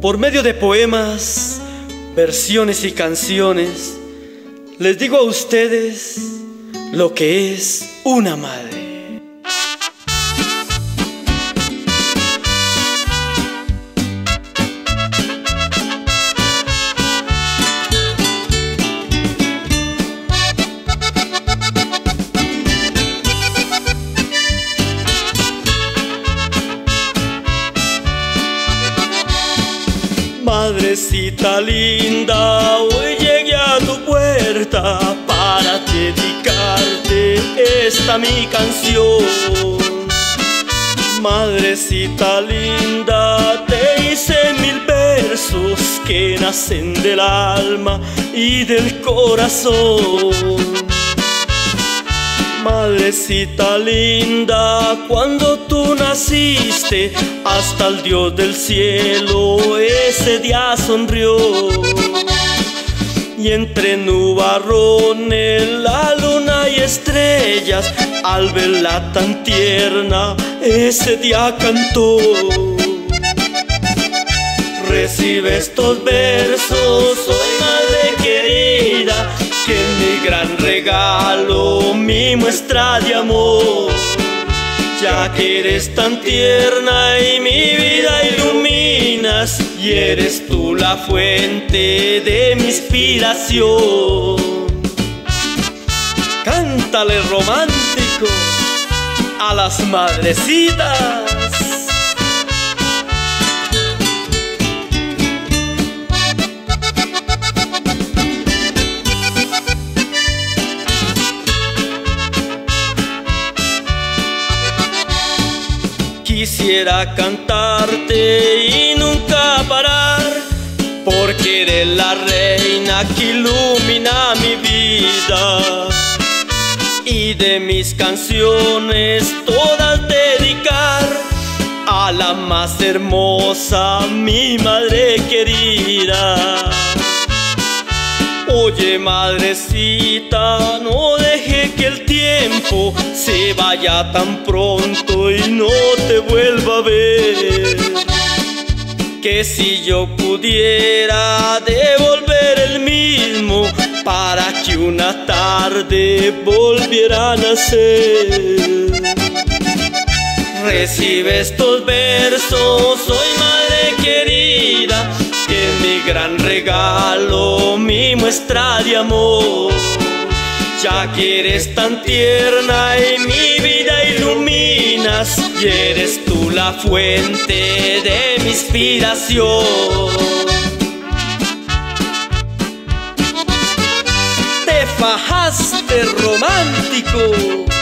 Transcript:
Por medio de poemas, versiones y canciones, les digo a ustedes lo que es una madre. Madrecita linda, hoy llegué a tu puerta para dedicarte esta mi canción. Madrecita linda, te hice mil versos que nacen del alma y del corazón. Madrecita linda, cuando tú naciste, hasta el Dios del cielo ese día sonrió. Y entre nubarrones, la luna y estrellas, al verla tan tierna, ese día cantó. Recibe estos versos, soy madre querida, regalo, mi muestra de amor. Ya que eres tan tierna y mi vida iluminas, y eres tú la fuente de mi inspiración. Cántale romántico a las madrecitas. Quisiera cantarte y nunca parar, porque eres la reina que ilumina mi vida. Y de mis canciones todas dedicar a la más hermosa, mi madre querida. Oye, madrecita, no deje que el tiempo se vaya tan pronto y no Que si yo pudiera devolver el mismo para que una tarde volviera a nacer. Recibe estos versos, soy madre querida, que mi gran regalo, mi muestra de amor. Ya que eres tan tierna y mi vida y eres tú la fuente de mi inspiración. Te fajaste romántico.